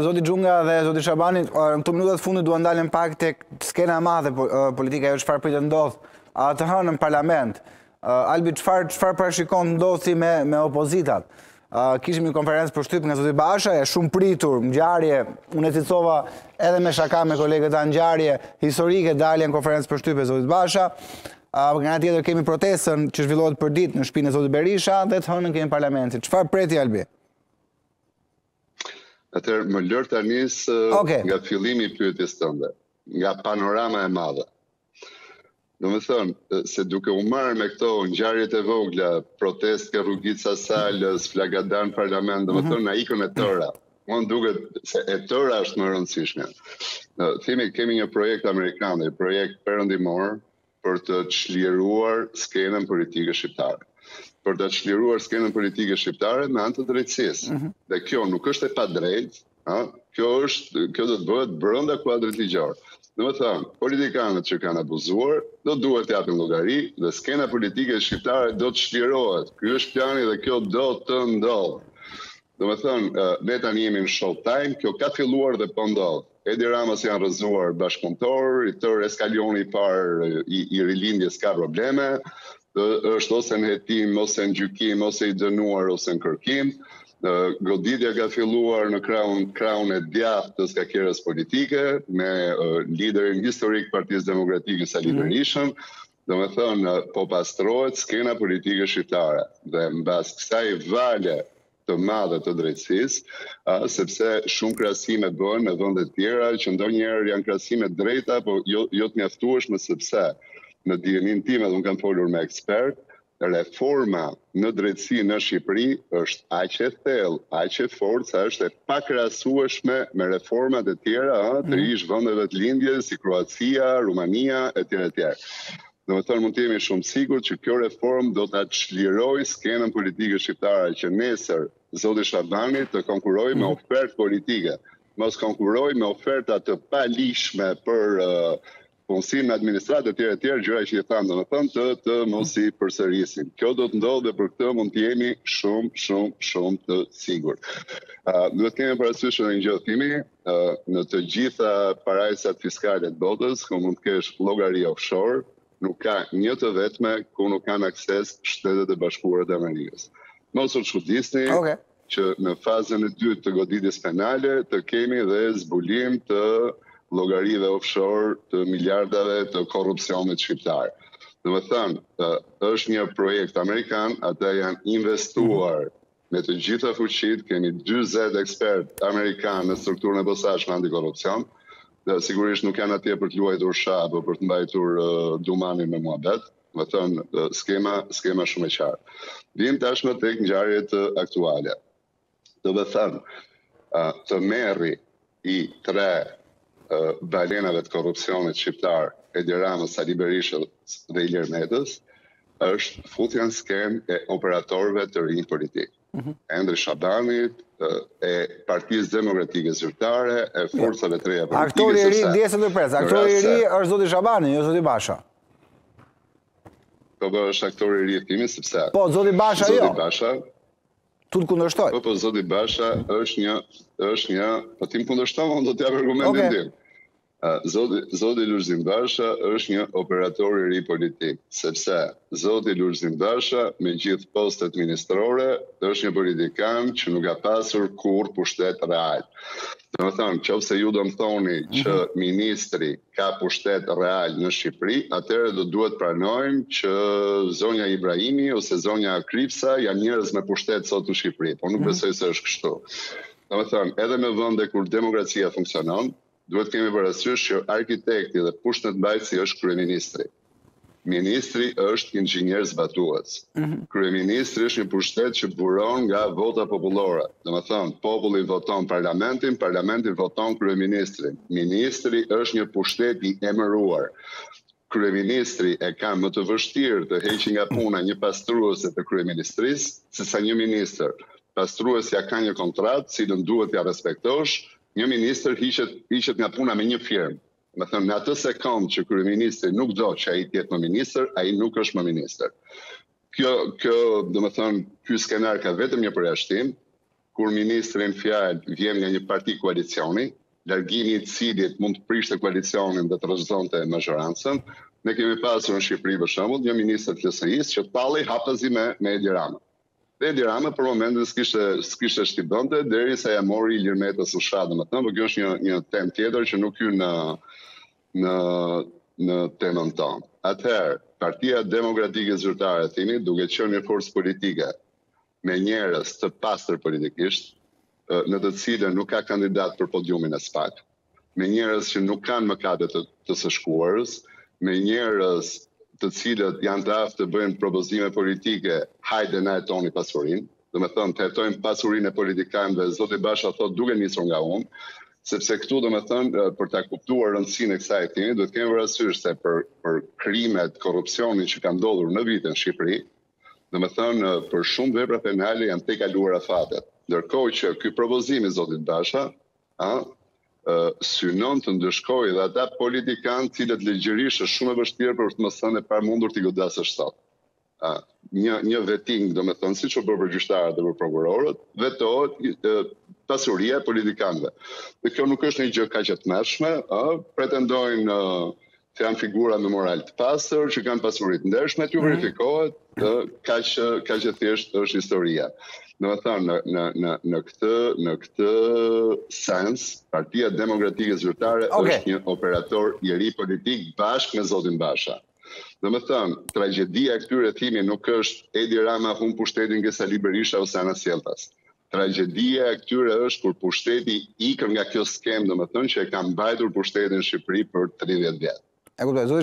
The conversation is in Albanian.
Zoti Gjunga dhe Zoti Shabani, në këto minutat e fundit dua të dalim pak të skena e madhe po, politika, jo çfarë pritet të ndodhë, a të hënë në parlament, Albi, çfarë, çfarë parashikon të ndodhë si me, me opozitat? Kishim një konferencë për shtyp nga Zoti Basha, e shumë pritur, ngjarje, unë e citova edhe me shaka me kolegët, ta ngjarje historike, dalje në konferencë për shtyp e Zotit Basha, nga ana tjetër kemi protestën që zhvillohet përditë në shpinë e Zotit Berisha dhe të hënën kemi parlamentin. Çfarë pret ti, Albi? Atëherë më ler ta nis okay. nga fillimi i pyetjes tënde, nga panorama e madhe. Domethënë, se duke u marrë me këto ngjarjet e vogla, protestë ke rrugica e Salës, flakadan në parlament, domethënë mhm., na ikën e tëra. Mua më duket se e tëra është më e rëndësishme. Thimi, kemi një projekt amerikan, një projekt perëndimor, për të çliruar skenën politike shqiptare. Për ta çliruar skenën politike shqiptare me anë të drejtësisë. Mm -hmm. Dhe kjo nuk është e padrejtë, ha? Kjo është, kjo do të bëhet brenda kuadrit ligjor. Domethënë, politikanët që kanë abuzuar, do duhet të japin llogari dhe skena politike shqiptare do të çlirohet. Ky është plani dhe kjo do të ndodhë. Domethënë, ne tani jemi në showtime, kjo ka filluar dhe po ndodh. Po Edi Ramës janë rrëzuar bashkëpunëtorë, i tërë skalioni i parë i, i Rilindjes ka probleme, është ose në hetim, ose në gjykim, ose i dënuar, ose në kërkim. Goditja ka filluar në krahun, krahun e djathtë të skakierës politike, me liderin historik të Partisë Demokratike Sali mhm. Berishën, domethënë, po pastrohet skena politike shqiptare, dhe mbas kësaj vale të madhe të drejtësisë, sepse shumë krahasime bëhen me vende të tjera, që ndonjëherë janë krahasime të drejta, po jo, jo të mjaftueshme, sepse, në dijeninë time edhe unë kam folur me ekspertë, reforma në drejtësi në Shqipëri është aq e thellë, aq e fortë, sa është e pakrahasueshme me reformat e tjera, të mhm. ish-vendeve të Lindjes, si Kroacia, Rumania, e tjera, e tjera. Domethënë mund të jemi shumë të sigurt që kjo reformë do ta çlirojë skenën politike shqiptare që nesër Zoti Shabani të konkurrojë me mhm. ofertë politike. Mos konkurrojë me oferta të paligjshme për punësim në administratë e tjera e tjera, gjëra që i thamë domethënë të të mos i përsërisim. Kjo do të ndodhë dhe për këtë mund të jemi shumë, shumë, shumë të sigurt. Duhet të kemi parasysh dhe një gjë, Thimi, Në të gjitha parajsat fiskale të botës, ku mund të kesh llogari offshore, nuk ka një të vetme ku nuk kanë akses Shtetet e Bashkuara të Amerikës. Mos u çudisni okay. që në fazën e dytë të goditjes penale të kemi dhe zbulim të llogarive offshore të miliardave të korrupsionit shqiptar. Domethënë, është një projekt amerikan, ata janë investuar Me të gjitha fuqitë kemi dyzet ekspertë amerikanë në strukturën e posaçme antikorrupsion, dhe sigurisht nuk janë atje për të luajtur shah apo për të mbajtur dumanin me muhabet, domethënë skema, skema shumë e qartë. Vijmë tashmë tek ngjarjet aktuale. Domethënë, tmerri i tre balenave të korrupsionit shqiptar, Edi Ramës, Sali Berishës dhe Ilir Metës, është futja në skenë e operatorëve të rinj politikë. Mhm. Endri Shabanit, e Partisë Demokratike Zyrtare, e jo. forcave të reja politike. Aktori i ri ndjesë të pres. Aktori i ri është zoti Shabani, jo zoti Basha. Po bërë po, është aktori i ri them, sepse... Po, zoti Basha jo. Zoti Basha, Të të kundërshtoj. Po, po, zoti Basha është një, është një, po ti më kundërshton, unë do ta jap argumentin okay. tim. Zoti Lulzim Basha është një operator i ri politik, sepse Zoti Lulzim Basha me gjithë postet ministrore është një politikan që nuk ka pasur kurrë pushtet real. Domethënë, qoftë se ju do më thoni që mhm. ministri ka pushtet real në Shqipëri, atëherë do duhet të pranojmë që zonja Ibrahimi ose zonja Kripsa janë njerëz me pushtet sot në Shqipëri, por nuk mhm. besoj se është kështu. Domethënë, edhe në vende kur demokracia funksionon, duhet kemi parasysh që arkitekti dhe pushtetmbajtësi është kryeministri. Ministri është inxhinier zbatues. Kryeministri është një pushtet që buron nga vota popullore. Domethënë, populli voton parlamentin, parlamenti voton kryeministrin. Ministri është një pushtet i emëruar. Kryeministri e ka më të vështirë të heqë nga puna një pastruese të kryeministrisë, sesa një ministër. Pastruesja ka një kontratë, të cilën duhet t'ia respektosh. Një ministër hiqet hiqet nga puna me një firmë. Domethënë, në atë sekundë që kryeministri nuk do që ai të jetë më ministër, ai nuk është më ministër. Ky, ky, domethënë, ky skenar ka vetëm një përjashtim, kur ministri në fjalë vjen nga një parti koalicioni, largimi i cilit mund të prishte koalicionin dhe të rrëzonte mazhorancën, ne kemi pasur në Shqipëri për shembull një ministër të LSI-së që tallej hapazi me me Edi Rama. Dhe Edi Rama për momentin s'kishte s'kishte ç't'i bënte derisa ia mori Ilir Metës ushtarët, domethënë, por kjo është një një temë tjetër që nuk hyn në në në temën tonë. Atëherë, Partia Demokratike Zyrtare them, duke qenë një forcë politike me njerëz të pastër politikisht, në të cilën nuk ka kandidat për podiumin e spak, me njerëz që nuk kanë mëkate të, të së shkuarës, me njerëz të cilët janë të aftë të bëjnë propozime politike, hajde na hetoni pasurinë, domethënë të hetojmë pasurinë e politikanëve dhe zoti Basha thotë duke nisur nga unë, sepse këtu domethënë për të kuptuar rëndësinë e kësaj hetimi, duhet të kemi parasysh se për, për krimet, korrupsionin që kanë ndodhur në vite në Shqipëri, domethënë për shumë vepra penale janë tejkaluar afatet. Ndërkohë që ky propozim i zotit Basha, a, synon të ndëshkojë dhe ata politikanë të cilët ligjërisht është shumë e vështirë për të mos thënë e pamundur t'i godasësh sot. A, një, një veting, domethënë, siç u bë për gjyqtarët dhe për prokurorët, vetohet pasuria e politikanëve. Dhe kjo nuk është një gjë kaq e tmerrshme, pretendojnë që janë figura me moral të pastër, që kanë pasuri të ndershme, t'u mhm. verifikohet, ë kaq kaq e thjeshtë është historia. Domethënë, në, në, në, në, këtë, në këtë sens, partia demokratike zyrtare okay. është një operator i ri politik bashkë me zotin Basha. Domethënë, tragjedia e këtyre Thimi nuk është Edi Rama humb pushtetin nga Sali Berisha ose anasjelltas. tragjedia e këtyre është kur pushteti ikën nga kjo skemë, domethënë që e kanë mbajtur pushtetin në Shqipëri për 30 vjet. E kuptoj.